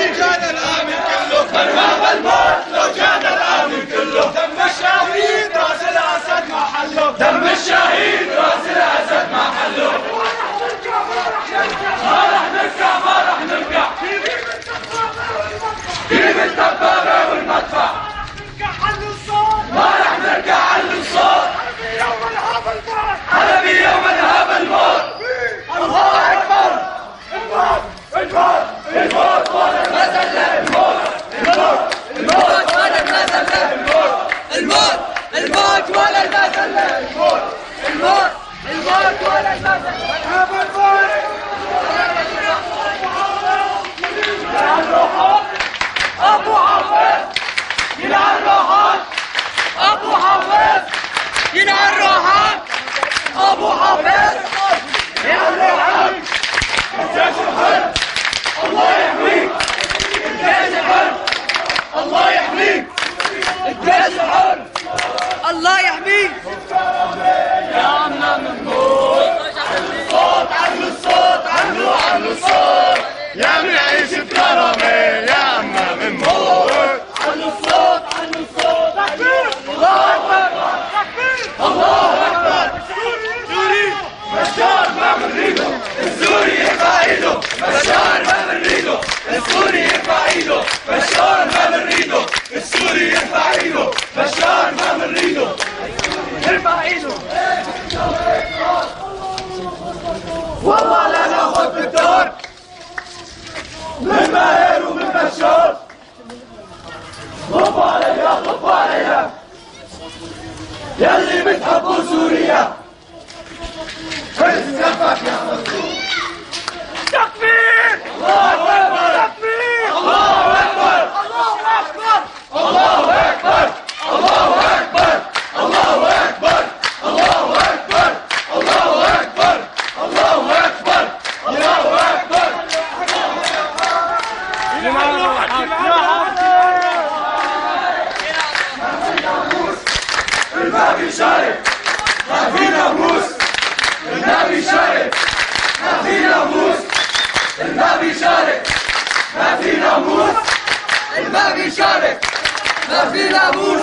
رجال الآن كله خراب المال Yes. بكرمه يا عمنا محمود علو الصوت علو الصوت الله اكبر الله اكبر سوري بشار ما بنريده السوري يرفع ايده بشار ما بنريده السوري يرفع ايده بشار ما بنريده السوري يرفع ايده بشار ما بنريده يرفع ايده والله لا ناخذ بالدور بالماهر وبالبشار طب عليا طب عليا يلي بتحبوا سوريا في السفك يا مصر الباب شارك ما ناموس النبي شارك ما ناموس النبي شارك ما ناموس النبي شارك ما ناموس